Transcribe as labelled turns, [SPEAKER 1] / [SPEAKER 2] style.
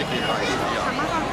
[SPEAKER 1] 这可以打一。